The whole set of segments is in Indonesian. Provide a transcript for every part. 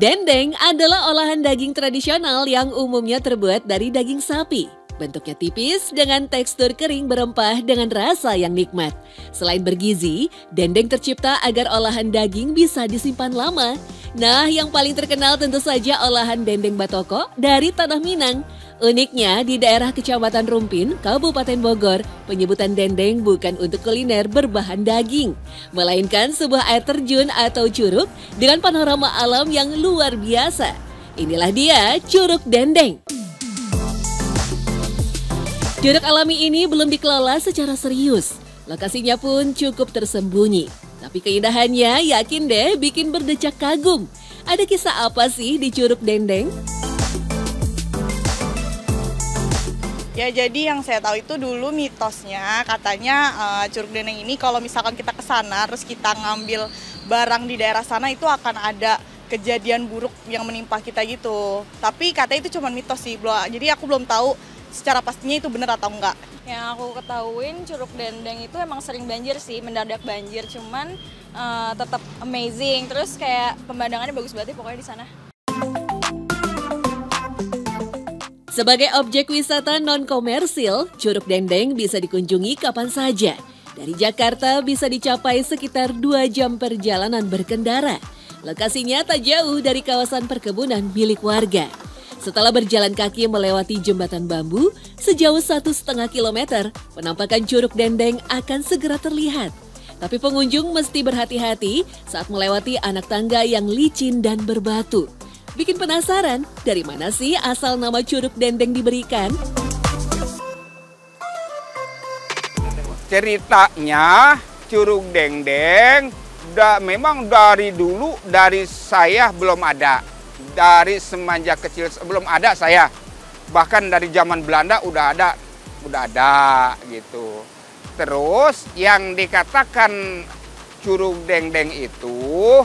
Dendeng adalah olahan daging tradisional yang umumnya terbuat dari daging sapi. Bentuknya tipis dengan tekstur kering berempah dengan rasa yang nikmat. Selain bergizi, dendeng tercipta agar olahan daging bisa disimpan lama. Nah, yang paling terkenal tentu saja olahan dendeng batoko dari Tanah Minang. Uniknya, di daerah Kecamatan Rumpin, Kabupaten Bogor, penyebutan dendeng bukan untuk kuliner berbahan daging, melainkan sebuah air terjun atau curug dengan panorama alam yang luar biasa. Inilah dia Curug Dendeng. Curug alami ini belum dikelola secara serius. Lokasinya pun cukup tersembunyi. Tapi keindahannya yakin deh bikin berdecak kagum. Ada kisah apa sih di Curug Dendeng? Ya jadi yang saya tahu itu dulu mitosnya katanya uh, Curug Dendeng ini kalau misalkan kita ke sana terus kita ngambil barang di daerah sana itu akan ada kejadian buruk yang menimpa kita gitu. Tapi katanya itu cuma mitos sih. Jadi aku belum tahu secara pastinya itu benar atau enggak. Yang aku ketahuin Curug Dendeng itu emang sering banjir sih, mendadak banjir, cuman uh, tetap amazing. Terus kayak pemandangannya bagus banget pokoknya di sana. Sebagai objek wisata non-komersil, Curug Dendeng bisa dikunjungi kapan saja. Dari Jakarta bisa dicapai sekitar 2 jam perjalanan berkendara. Lokasinya tak jauh dari kawasan perkebunan milik warga. Setelah berjalan kaki melewati jembatan bambu, sejauh satu setengah kilometer, penampakan Curug Dendeng akan segera terlihat. Tapi pengunjung mesti berhati-hati saat melewati anak tangga yang licin dan berbatu. Bikin penasaran, dari mana sih asal nama Curug Dendeng diberikan? Ceritanya Curug Dendeng da, memang dari dulu dari saya belum ada. Dari semenjak kecil belum ada saya. Bahkan dari zaman Belanda udah ada, udah ada gitu. Terus yang dikatakan Curug Dendeng itu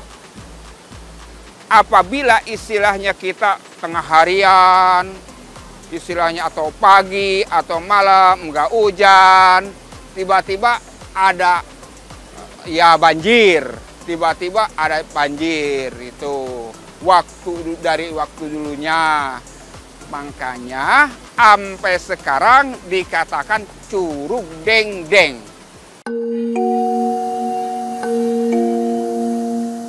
apabila istilahnya kita tengah harian, istilahnya atau pagi atau malam nggak hujan, tiba-tiba ada ya banjir, tiba-tiba ada banjir itu waktu dari waktu dulunya. Makanya sampai sekarang dikatakan curug deng-deng.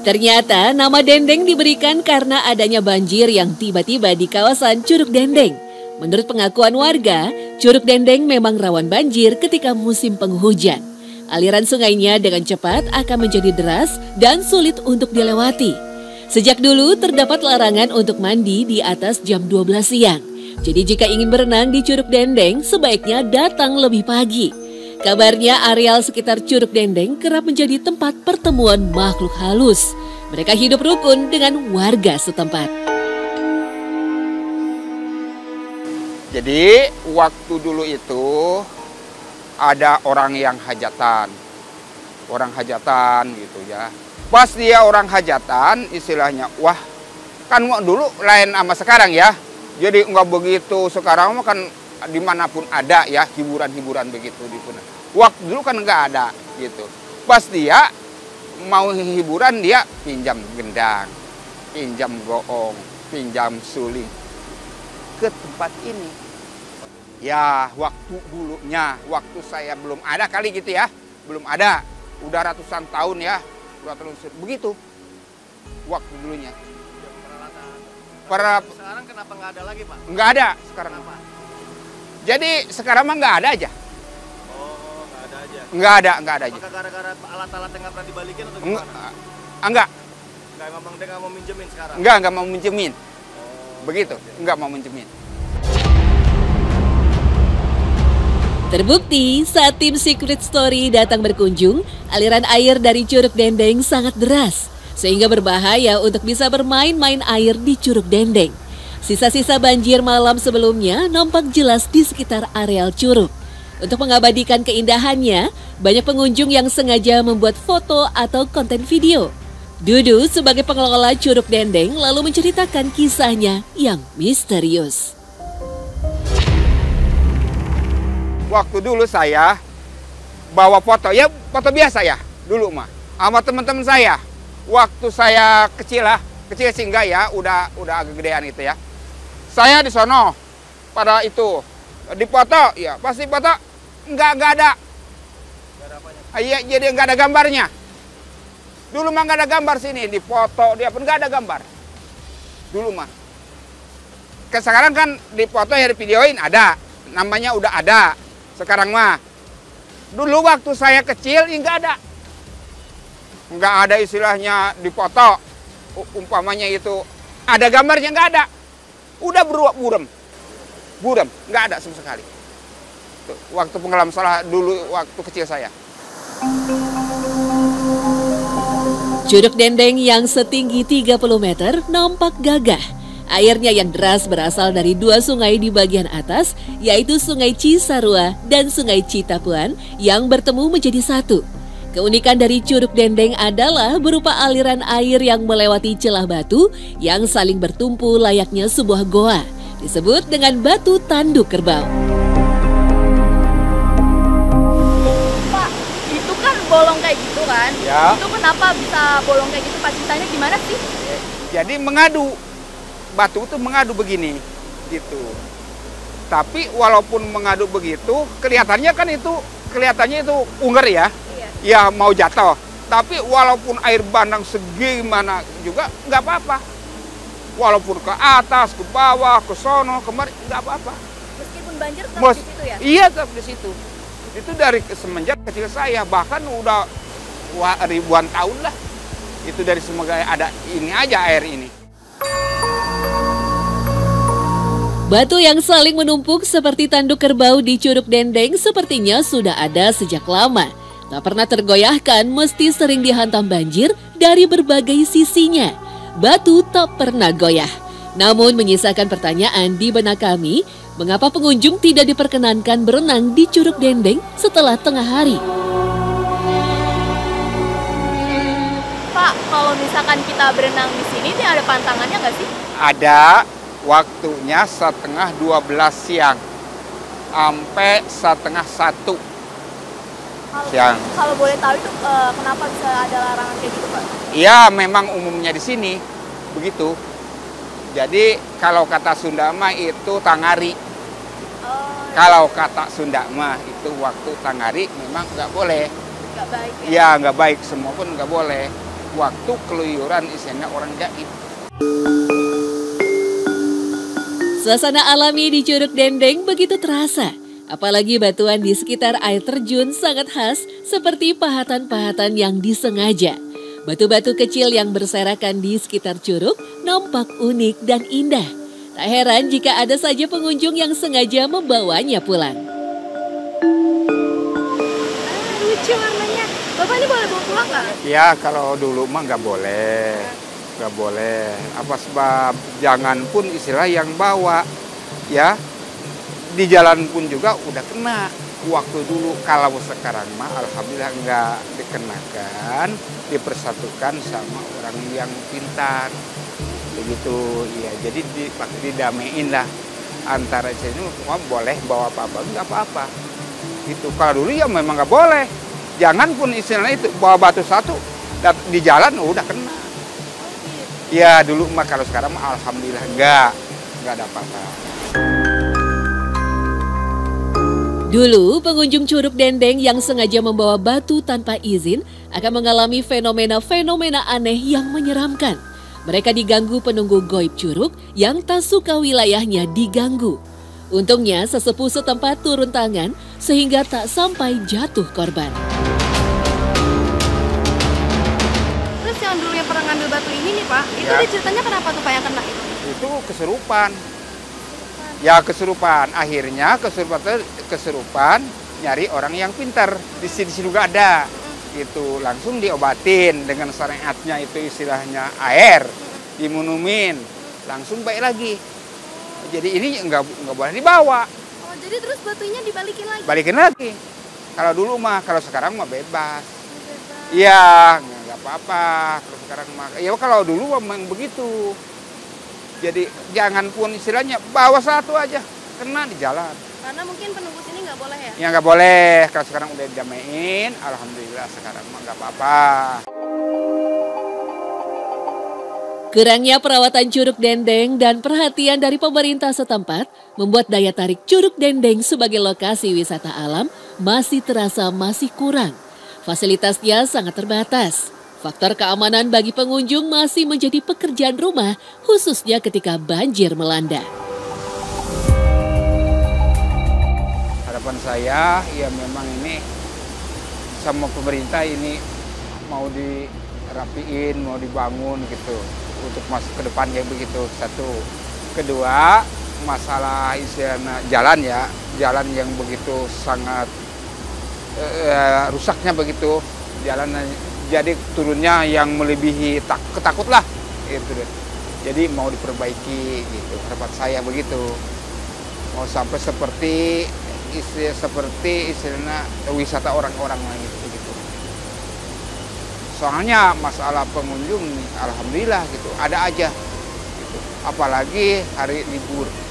Ternyata nama Dendeng diberikan karena adanya banjir yang tiba-tiba di kawasan Curug Dendeng. Menurut pengakuan warga, Curug Dendeng memang rawan banjir ketika musim penghujan. Aliran sungainya dengan cepat akan menjadi deras dan sulit untuk dilewati. Sejak dulu terdapat larangan untuk mandi di atas jam 12 siang. Jadi jika ingin berenang di Curug Dendeng, sebaiknya datang lebih pagi. Kabarnya areal sekitar Curug Dendeng kerap menjadi tempat pertemuan makhluk halus. Mereka hidup rukun dengan warga setempat. Jadi waktu dulu itu ada orang yang hajatan. Orang hajatan gitu ya. Pas dia orang hajatan istilahnya, wah kan dulu lain sama sekarang ya. Jadi nggak begitu sekarang kan di mana pun ada ya hiburan-hiburan begitu di sana. Waktu dulu kan nggak ada gitu. Pas dia mau hiburan dia pinjam gendang, pinjam goong, pinjam suling ke tempat ini. Ya waktu dulunya, waktu saya belum ada kali gitu ya, belum ada. Udah ratusan tahun ya, ratusan begitu. Waktu dulunya. Para sekarang kenapa nggak ada lagi pak? Nggak ada sekarang. Kenapa? Jadi sekarang mah nggak ada aja. Oh, nggak ada aja. Nggak ada, aja. Apakah gara-gara alat-alat yang nggak pernah dibalikin atau gimana? Enggak. Enggak. Nggak ngomong dia nggak mau minjemin sekarang? Enggak, nggak mau minjemin. Oh, Begitu, oke. nggak mau minjemin. Terbukti saat tim Secret Story datang berkunjung, aliran air dari Curug Dendeng sangat deras, sehingga berbahaya untuk bisa bermain-main air di Curug Dendeng. Sisa-sisa banjir malam sebelumnya nampak jelas di sekitar areal curug. Untuk mengabadikan keindahannya, banyak pengunjung yang sengaja membuat foto atau konten video. Dudu sebagai pengelola Curug Dendeng lalu menceritakan kisahnya yang misterius. Waktu dulu saya bawa foto, ya foto biasa ya dulu mah. Sama teman-teman saya. Waktu saya kecil lah, kecil sih enggak ya, udah udah agak gedean itu ya. Saya di sono pada itu dipoto, ya pasti foto enggak enggak ada. Iya, jadi enggak ada gambarnya. Dulu mah enggak ada gambar sini, dipoto dia pun enggak ada gambar. Dulu mah. Ke sekarang kan dipoto ya di videoin ada, namanya udah ada. Sekarang mah. Dulu waktu saya kecil enggak ada. Enggak ada istilahnya dipoto. U- Umpamanya itu ada gambarnya enggak ada. Udah beruap burem. Burem, enggak ada sama sekali. Waktu pengalaman salah dulu waktu kecil saya. Curug Dendeng yang setinggi 30 meter nampak gagah. Airnya yang deras berasal dari dua sungai di bagian atas, yaitu Sungai Cisarua dan Sungai Citapuan yang bertemu menjadi satu. Keunikan dari Curug Dendeng adalah berupa aliran air yang melewati celah batu yang saling bertumpu layaknya sebuah goa. Disebut dengan batu tanduk kerbau. Bolong kayak gitu kan? Ya. Itu kenapa bisa bolong kayak gitu? Pak ceritanya gimana sih? Jadi mengadu batu itu mengadu begini gitu. Tapi walaupun mengadu begitu, kelihatannya kan itu kelihatannya itu unger ya. Iya. Ya mau jatuh. Tapi walaupun air bandang segi mana juga nggak apa-apa. Walaupun ke atas, ke bawah, ke sono, kemari nggak apa-apa. Meskipun banjir tetap Bos, di situ ya? iya tetap di situ. Itu dari semenjak kecil saya, bahkan udah ribuan tahun lah. Itu dari semoga ada ini aja air ini. Batu yang saling menumpuk seperti tanduk kerbau di Curug Dendeng sepertinya sudah ada sejak lama. Tak pernah tergoyahkan mesti sering dihantam banjir dari berbagai sisinya. Batu tak pernah goyah. Namun menyisakan pertanyaan di benak kami, mengapa pengunjung tidak diperkenankan berenang di Curug Dendeng setelah tengah hari? Pak, kalau misalkan kita berenang di sini, ini ada pantangannya nggak sih? Ada waktunya setengah 12 siang sampai setengah satu Kalau, Siang. kalau boleh tahu itu eh, kenapa bisa ada larangan kayak gitu, Pak? Iya, memang umumnya di sini begitu. Jadi kalau kata Sunda mah itu tangari. Kalau kata Sunda mah itu waktu tangari memang nggak boleh. nggak baik ya? Ya nggak baik semua pun nggak boleh. Waktu keluyuran isinya orang jaib. Suasana alami di Curug Dendeng begitu terasa. Apalagi batuan di sekitar air terjun sangat khas seperti pahatan-pahatan yang disengaja. Batu-batu kecil yang berserakan di sekitar curug nampak unik dan indah. Tak heran jika ada saja pengunjung yang sengaja membawanya pulang. Ah, lucu warnanya. Bapak ini boleh bawa pulang nggak? Ya kalau dulu mah nggak boleh, nggak boleh. Apa sebab jangan pun istilah yang bawa, ya di jalan pun juga udah kena. Waktu dulu kalau sekarang mah alhamdulillah nggak dikenakan, dipersatukan sama orang yang pintar. Begitu, ya. Jadi di, didamein lah antara sini semua boleh bawa apa-apa, nggak apa-apa. Itu kalau dulu ya memang nggak boleh. Jangan pun istilahnya itu bawa batu satu di jalan udah kena. Ya dulu mah kalau sekarang mah alhamdulillah enggak, enggak ada apa-apa. Dulu, pengunjung Curug Dendeng yang sengaja membawa batu tanpa izin akan mengalami fenomena-fenomena aneh yang menyeramkan. Mereka diganggu penunggu goib Curug yang tak suka wilayahnya diganggu. Untungnya sesepuh setempat turun tangan sehingga tak sampai jatuh korban. Terus yang dulu yang pernah ngambil batu ini nih, Pak, itu Ya. ceritanya kenapa tuh Pak yang kena itu? Itu keserupan. Ya keserupan. Akhirnya keserupan keserupan nyari orang yang pintar. Di sini di sini juga ada. Itu langsung diobatin dengan syariatnya itu istilahnya air, dimunumin, langsung baik lagi. Jadi ini nggak nggak boleh dibawa. Oh, jadi terus batunya dibalikin lagi? balikin lagi. Kalau dulu mah, kalau sekarang mah bebas. Iya, nggak apa-apa. Kalau sekarang mah, ya kalau dulu memang begitu. Jadi jangan pun istilahnya bawa satu aja, kena di jalan. Karena mungkin penunggu sini nggak boleh ya? Ya nggak boleh. Kalau sekarang udah didamein, alhamdulillah sekarang mah nggak apa-apa. Kurangnya perawatan Curug Dendeng dan perhatian dari pemerintah setempat membuat daya tarik Curug Dendeng sebagai lokasi wisata alam masih terasa masih kurang. Fasilitasnya sangat terbatas. Faktor keamanan bagi pengunjung masih menjadi pekerjaan rumah, khususnya ketika banjir melanda. Harapan saya ya memang ini sama pemerintah ini mau dirapiin, mau dibangun gitu untuk masuk ke depan kayak begitu. Satu. Kedua, masalah istilah jalan ya, jalan yang begitu sangat eh, rusaknya begitu. Jalan jadi turunnya yang melebihi tak, ketakut lah deh. Jadi mau diperbaiki gitu. Harapan saya begitu. Mau sampai seperti istilah seperti istilahnya wisata orang-orang gitu gitu. Soalnya masalah pengunjung alhamdulillah gitu ada aja gitu. Apalagi hari libur.